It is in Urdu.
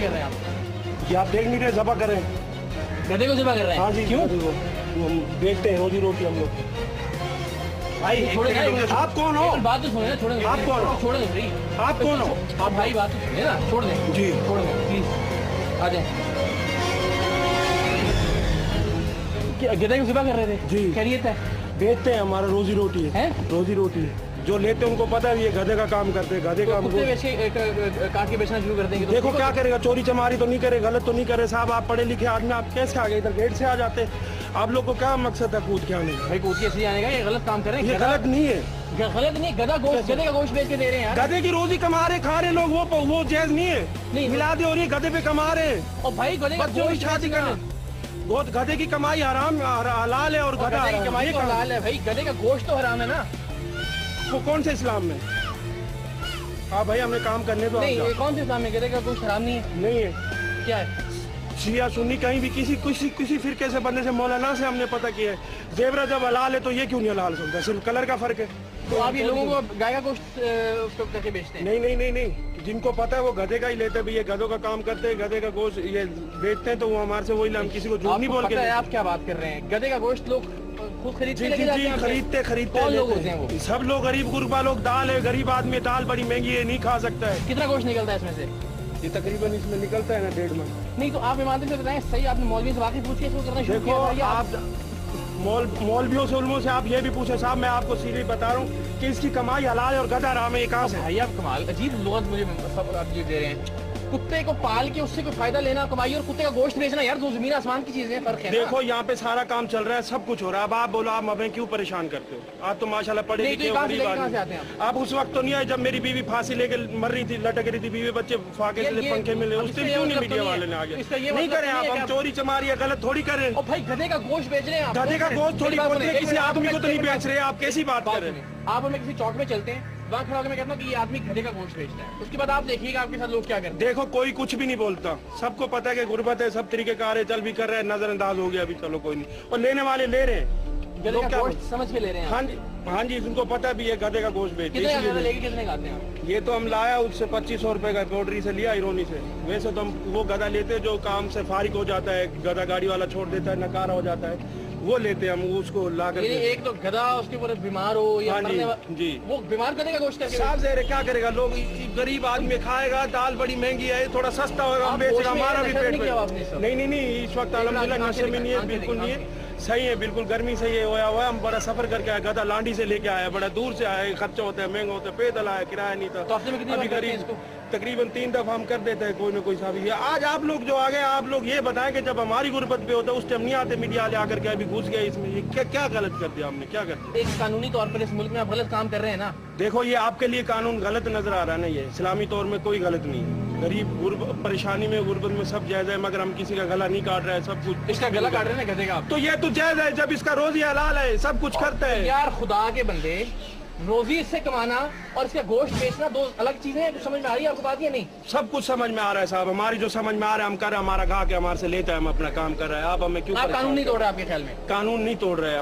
کیا کر رہے ہیں آپ؟ یہ آپ دیکھ نہیں رہے ذبح کریں گدے کو ذبح کر رہے ہاں ہیں جی کیوں؟ ہم بیچتے ہیں روزی روٹی ہم لوگ۔ بھائی آپ کون ہو؟ بات تو سنیں آپ کون ہو؟ آپ کون ہو؟ آپ بھائی بات تو سنیں نا چھوڑ دیں۔ جی۔ چھوڑ دیں پلیز۔ آ جائیں۔ گدے کو ذبح کر رہے تھے؟ جی۔ خیریت ہے؟ بیچتے ہیں ہمارا روزی روٹی ہے۔ ہیں؟ روزی روٹی ہے۔ جو لیتے ان کو پتا ہے یہ گدے کا کام کرتے گدے کا کاٹ کے بیچنا شروع کر دیں گے تو دیکھو کیا کرے گا؟ چوری چماری تو نہیں کرے غلط تو نہیں کرے صاحب آپ پڑھے لکھے آدمی آپ کیسے آ گئے ادھر گیٹ سے آ جاتے؟ آپ لوگ کو کیا مقصد ہے کود کے آنے کا؟ آنے یہ غلط کام کر رہے ہیں یہ غلط نہیں ہے۔ غلط نہیں گدا گوشت گدے کا گوشت بیچ کے دے رہے ہیں گدے کی روزی کما رہے کھا رہے لوگ وہ جائز نہیں ہے۔ نہیں۔ ملا دے اور یہ گدے پہ کما رہے ہیں۔ اور بھائی گدے کا گوشت شادی بہت گدے کی کمائی حرام حلال ہے اور گدے کی کمائی ہے حلال ہے بھائی گدے کا گوشت تو حرام ہے نا۔ وہ کون سے اسلام میں؟ ہاں بھائی ہمیں کام کرنے آپ نہیں کون سے اسلام میں گدے کا گوشت حرام نہیں ہے؟ نہیں ہے۔ کیا ہے؟ شیعہ سنی کہیں بھی کسی کسی کسی فرقے سے بندے سے مولانا سے ہم نے پتہ کیا ہے۔ زیورہ جب حلال ہے تو یہ کیوں نہیں حلال سکتا صرف کلر کا فرق ہے۔ تو آپ یہ لوگوں کو گائے کا گوشت کر کے بیچتے ہیں؟ نہیں نہیں نہیں نہیں۔ جن کو پتا ہے وہ گدے کا ہی لیتے ہیں۔ یہ گدوں کا کام کرتے ہیں گدے کا گوشت یہ بیچتے ہیں تو وہ ہمارے سے وہی ہم کسی کو جھوٹ نہیں بول کے پتہ۔ آپ کیا بات کر رہے ہیں؟ گدے کا گوشت لوگ خود خرید جی جی جی خریدتے خریدتے۔ سب لوگ غریب غربا لوگ دال ہے غریب آدمی دال بڑی مہنگی ہے نہیں کھا سکتا ہے۔ کتنا گوشت نکلتا ہے اس میں سے؟ یہ تقریباً اس میں نکلتا ہے نا ڈیڑھ من نہیں تو آپ ایمانداری سے بتائیں صحیح آپ نے مولوی سے واقعی پوچھ کے اس کو کرنا شروع دیکھو کیا آپ مول مولویوں سے علموں سے آپ یہ بھی پوچھیں صاحب میں آپ کو سیدھی بتا رہا ہوں کہ اس کی کمائی حلال اور گدا رام ہے یہ کہاں سے؟ بھائی آپ کمال عجیب لغت مجھے سب آپ یہ دے رہے ہیں۔ کتے کو پال کے اس سے کوئی فائدہ لینا کمائی اور کتے کا گوشت بیچنا یار دو زمین آسمان کی چیزیں فرق ہے دیکھو یہاں پہ سارا کام چل رہا ہے سب کچھ ہو رہا ہے۔ اب آپ بولو آپ ہمیں کیوں پریشان کرتے ہو؟ آپ تو ماشاءاللہ پڑھے لکھے سے سے آپ؟ اس وقت تو نہیں آئے جب میری بیوی پھانسی لے کے مر رہی تھی لٹک رہی تھی بیوی بچے فاقے یہ- پنکھے میں لے اس یہ کیوں نہیں مطلب میڈیا نہیں والے ہے۔ نے آگے؟ نہیں مطلب کریں آپ ہم چوری چماری ہے غلط تھوڑی کریں۔ بھائی کا گوشت بیچ رہے ہیں کا گوشت تھوڑی کسی آدمی کو تو نہیں بیچ رہے آپ کیسی بات کر رہے ہیں؟ آپ ہمیں کسی چوک میں چلتے ہیں وہاں کھڑا ہو کے میں کہتا ہوں کہ یہ آدمی گدے کا گوشت بیچتا ہے۔ اس کے بعد آپ دیکھیے گا آپ کے ساتھ لوگ کیا کرتے ہیں۔ دیکھو کوئی کچھ بھی نہیں بولتا۔ سب کو پتا ہے کہ غربت ہے سب طریقے کار ہے چل بھی کر رہے ہیں نظر انداز ہو گیا ابھی چلو کوئی نہیں۔ اور لینے والے لے رہے ہیں۔ لوگ کا گوشت سمجھ کے لے رہے ہیں۔ ہاں جی ہاں جی ان کو پتا بھی ہے گدے کا گوشت بیچ کتنے کا لے کے کتنے کا آتے ہیں آپ؟ یہ تو ہم لایا اس سے پچیس سو روپے کا پوڈری سے لیا ایرونی سے۔ ویسے تو ہم وہ گدا لیتے جو کام سے فارغ ہو جاتا ہے گدا گاڑی والا چھوڑ دیتا ہے نکارا ہو جاتا ہے۔ وہ لیتے ہم اس کو لا کر یعنی ایک تو گدا اس کے اوپر بیمار ہو یا ہاں جی، جی۔ وہ بیمار گدے کا گوشت کے صاف زہر ہے کیا کرے گا؟ لوگ غریب آدمی کھائے گا دال بڑی مہنگی ہے تھوڑا سستا ہوگا ہم بیچ گا ہمارا بھی پیٹ نہیں؟ نہیں نہیں اس وقت الحمدللہ نشے میں نہیں ہے بالکل نہیں ہے۔ صحیح ہے بالکل گرمی سے یہ ہوا ہوا ہے ہم بڑا سفر کر کے آئے گدا لانڈی سے لے کے آئے بڑا دور سے آئے خرچہ ہوتا ہے مہنگا ہوتا ہے پیدل آیا کرایہ نہیں تو تھا ہفتے میں کتنی تقریباً تین دفعہ ہم کر دیتے ہیں کوئی نہ کوئی صاحب یہ آج آپ لوگ جو آگے آپ لوگ یہ بتائیں کہ جب ہماری غربت پہ ہوتا ہے اس ٹائم نہیں آتے میڈیا والے آ کر کے ابھی گھس گئے اس میں۔ یہ کیا غلط کر دیا ہم نے؟ کیا کر دیا؟ ایک قانونی طور پر اس ملک میں آپ غلط کام کر رہے ہیں نا؟ دیکھو یہ آپ کے لیے قانون غلط نظر آ رہا ہے نا یہ۔ اسلامی طور میں کوئی غلط نہیں ہے۔ غریب غرب پریشانی میں غربت میں سب جائز ہے مگر ہم کسی کا گلا نہیں کاٹ رہے ہیں سب کچھ۔ اس کا گلا کاٹ رہے ہیں کا آپ۔ تو یہ تو جائز ہے جب اس کا روزی حلال ہے سب کچھ کرتا ہے یار خدا کے بندے روزی اس سے کمانا اور اس کا گوشت بیچنا دو الگ چیزیں ہیں سمجھ میں آ رہی ہے آپ کو بات یا نہیں؟ سب کچھ سمجھ میں آ رہا ہے صاحب۔ ہماری جو سمجھ میں آ رہا ہے ہم کر رہے ہیں ہمارا گاہ کے ہمارے سے لیتا ہے ہم اپنا کام کر رہے ہیں۔ آپ ہمیں کیوں آپ قانون نہیں توڑ رہے آپ کے خیال میں؟ قانون نہیں توڑ رہے